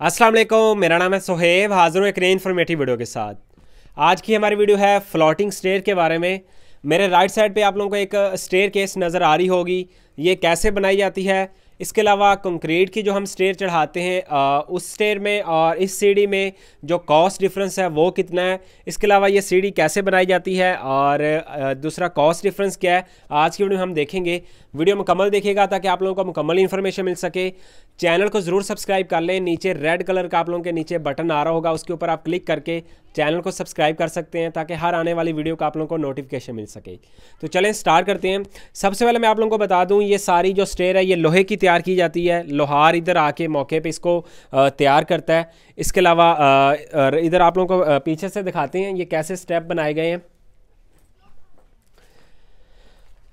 अस्सलाम वालेकुम मेरा नाम है सोहेब हाजिर हूँ एक नई इन्फॉर्मेटिव वीडियो के साथ। आज की हमारी वीडियो है फ्लोटिंग स्टेयर के बारे में। मेरे राइट साइड पे आप लोगों को एक स्टेयर केस नज़र आ रही होगी। ये कैसे बनाई जाती है? इसके अलावा कंक्रीट की जो हम स्टेयर चढ़ाते हैं आ, उस स्टेयर में और इस सीढ़ी में जो कॉस्ट डिफरेंस है वो कितना है? इसके अलावा ये सीढ़ी कैसे बनाई जाती है और दूसरा कॉस्ट डिफरेंस क्या है? आज की वीडियो में हम देखेंगे। वीडियो मुकम्मल देखिएगा ताकि आप लोगों को मुकम्मल इन्फॉर्मेशन मिल सके। चैनल को ज़रूर सब्सक्राइब कर लें। नीचे रेड कलर का आप लोगों के नीचे बटन आ रहा होगा, उसके ऊपर आप क्लिक करके चैनल को सब्सक्राइब कर सकते हैं ताकि हर आने वाली वीडियो का आप लोगों को नोटिफिकेशन मिल सके। तो चलें स्टार्ट करते हैं। सबसे पहले मैं आप लोगों को बता दूँ, ये सारी जो स्टेयर है, ये लोहे की तैयार की जाती है। लोहार इधर आके मौके पे इसको तैयार करता है। इसके अलावा इधर आप लोगों को पीछे से दिखाते हैं ये कैसे स्टेप बनाए गए हैं।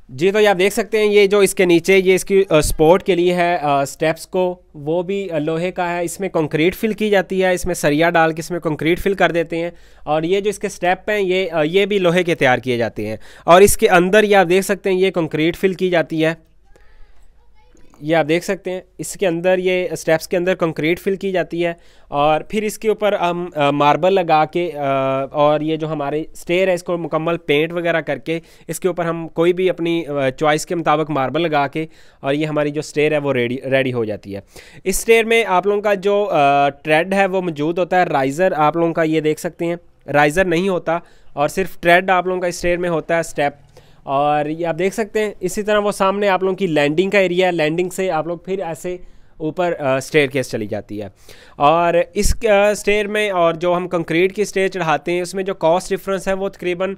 जी तो ये आप देख सकते हैं, ये जो इसके नीचे, ये इसकी स्पोर्ट के लिए है स्टेप्स को, वो भी लोहे का है, इसमें कंक्रीट फिल की जाती है, इसमें सरिया डाल के इसमें कंक्रीट फिल कर देते हैं, और ये जो इसके स्टेप हैं, ये ये भी लोहे के तैयार किए जाते हैं, और इसके अंदर ये आप देख सकते हैं, ये कंक्रीट फिल की जाती है ये आप देख सकते हैं इसके अंदर ये स्टेप्स के अंदर कंक्रीट फिल की जाती है और फिर इसके ऊपर हम मार्बल लगा के आ, और ये जो हमारे स्टेयर है इसको मुकम्मल पेंट वगैरह करके इसके ऊपर हम कोई भी अपनी चॉइस के मुताबिक मार्बल लगा के और ये हमारी जो स्टेयर है वो रेडी रेडी हो जाती है। इस स्टेयर में आप लोगों का जो ट्रेड है वो मौजूद होता है राइज़र आप लोगों का ये देख सकते हैं राइज़र नहीं होता और सिर्फ़ ट्रेड आप लोगों का स्टेयर में होता है स्टेप और ये आप देख सकते हैं, इसी तरह वो सामने आप लोगों की लैंडिंग का एरिया है। लैंडिंग से आप लोग फिर ऐसे ऊपर स्टेयर केस चली जाती है। और इस स्टेयर में और जो हम कंक्रीट की स्टेयर चढ़ाते हैं, उसमें जो कॉस्ट डिफरेंस है, वो तकरीबन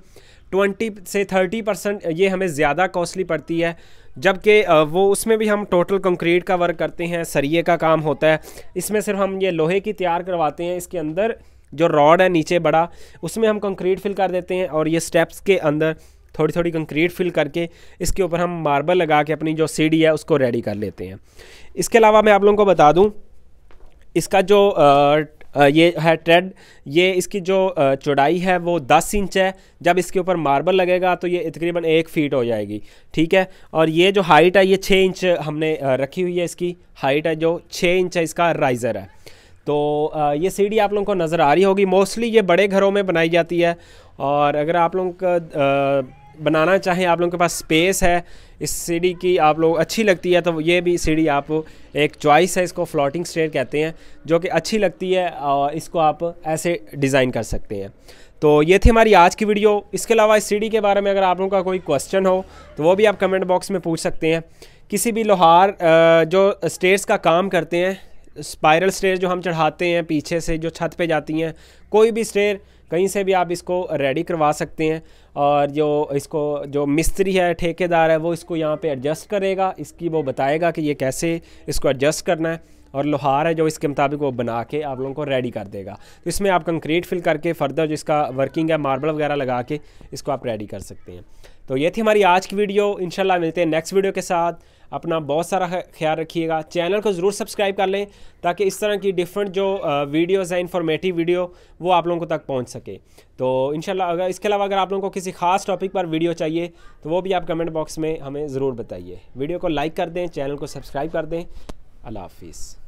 ट्वेंटी से थर्टी परसेंट ये हमें ज़्यादा कॉस्टली पड़ती है। जबकि वो उसमें भी हम टोटल कंक्रीट का वर्क करते हैं, सरिये का काम होता है। इसमें सिर्फ़ हम ये लोहे की तैयार करवाते हैं, इसके अंदर जो रॉड है, नीचे बड़ा, उसमें हम कंक्रीट फिल कर देते हैं और ये स्टेप्स के अंदर थोड़ी थोड़ी कंक्रीट फिल करके इसके ऊपर हम मार्बल लगा के अपनी जो सीढ़ी है उसको रेडी कर लेते हैं। इसके अलावा मैं आप लोगों को बता दूँ इसका जो आ, ये है ट्रेड ये इसकी जो चौड़ाई है वो 10 इंच है। जब इसके ऊपर मार्बल लगेगा तो ये तकरीबन एक फ़ीट हो जाएगी ठीक है? और ये जो हाइट है ये 6 इंच हमने रखी हुई है इसकी। हाइट है जो 6 इंच है इसका राइज़र है। तो ये सीढ़ी आप लोगों को नज़र आ रही होगी। मोस्टली ये बड़े घरों में बनाई जाती है और अगर आप लोगों का बनाना चाहें, आप लोगों के पास स्पेस है, इस सीढ़ी की आप लोग अच्छी लगती है तो ये भी सीढ़ी आप एक चॉइस है, इसको फ्लोटिंग स्टेयर कहते हैं, जो कि अच्छी लगती है और इसको आप ऐसे डिज़ाइन कर सकते हैं। तो ये थी हमारी आज की वीडियो इसके अलावा इस सीढ़ी के बारे में अगर आप लोगों का कोई क्वेश्चन हो तो वो भी आप कमेंट बॉक्स में पूछ सकते हैं। किसी भी लोहार जो स्टेयर्स का काम करते हैं स्पायरल स्टेयर जो हम चढ़ाते हैं, पीछे से जो छत पे जाती हैं, कोई भी स्टेयर कहीं से भी आप इसको रेडी करवा सकते हैं और जो इसको, जो मिस्त्री है, ठेकेदार है, वो इसको यहाँ पे एडजस्ट करेगा। इसकी वो बताएगा कि ये कैसे इसको एडजस्ट करना है और लोहार है जो इसके मुताबिक वो बना के आप लोगों को रेडी कर देगा। तो इसमें आप कंक्रीट फिल करके फर्दर जो इसका वर्किंग है मार्बल वगैरह लगा के इसको आप रेडी कर सकते हैं। तो ये थी हमारी आज की वीडियो इंशाल्लाह मिलते हैं नेक्स्ट वीडियो के साथ। अपना बहुत सारा ख्याल रखिएगा। चैनल को ज़रूर सब्सक्राइब कर लें ताकि इस तरह की डिफरेंट जो वीडियोज़ हैं इन्फॉर्मेटिव वीडियो वो आप लोगों को तक पहुँच सके। तो इंशाल्लाह अगर, इसके अलावा अगर आप लोगों को किसी खास टॉपिक पर वीडियो चाहिए तो वो भी आप कमेंट बॉक्स में हमें ज़रूर बताइए। वीडियो को लाइक कर दें चैनल को सब्सक्राइब कर दें। अल्लाह हाफिज़।